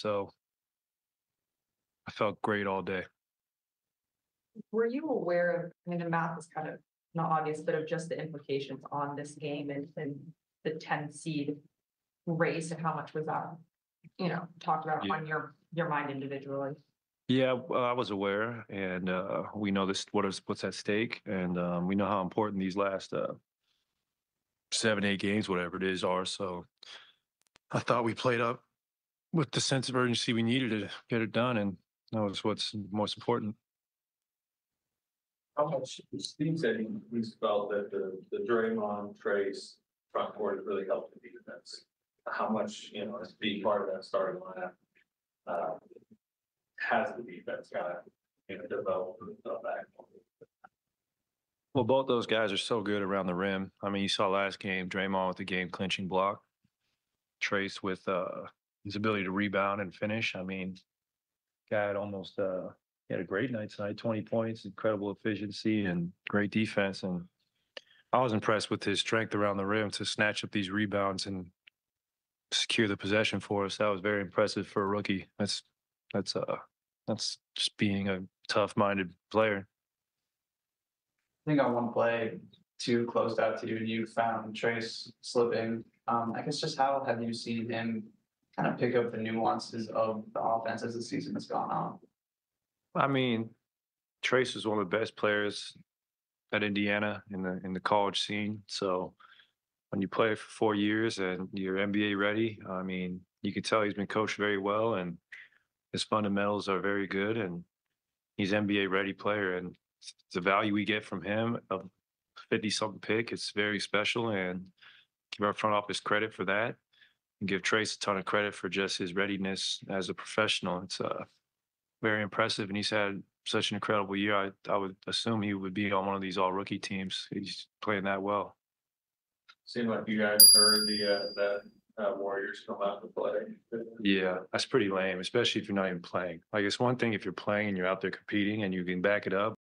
So I felt great all day. Were you aware of, I mean, the math is kind of not obvious, but of just the implications on this game and, and the ten seed race and how much was that? You know, talked about Yeah. on your, your mind individually. Yeah, well, I was aware, and uh, we know this what is what's at stake, and um, we know how important these last uh, seven, eight games, whatever it is, are. So I thought we played up with the sense of urgency we needed to get it done, and that was what's most important. How much, Steve said he, he's felt that the, the Draymond Trayce front court has really helped the defense. How much, you know, as being part of that starting lineup, uh, has the defense kind of, you know, developed back? Well, both those guys are so good around the rim. I mean, you saw last game, Draymond with the game clinching block, Trayce with uh, his ability to rebound and finish. I mean, guy had almost uh, he had a great night tonight, twenty points, incredible efficiency and great defense. And I was impressed with his strength around the rim to snatch up these rebounds and secure the possession for us. That was very impressive for a rookie. That's that's uh that's just being a tough-minded player. I think on one play, two closed out to you and you found Trayce slipping. Um, I guess just how have you seen him kind of pick up the nuances of the offense as the season has gone on? I mean, Trayce is one of the best players at Indiana in the in the college scene. So when you play for four years and you're NBA ready, I mean, you can tell he's been coached very well and his fundamentals are very good and he's NBA ready player and the value we get from him of 50 something pick, it's very special and give our front office credit for that and give Trayce a ton of credit for just his readiness as a professional. It's uh very impressive, and he's had such an incredible year. I, I would assume he would be on one of these all rookie teams. He's playing that well. Seemed like you guys heard the, uh, that, uh, Warriors come out to play. Yeah, that's pretty lame, especially if you're not even playing. Like it's one thing if you're playing and you're out there competing and you can back it up.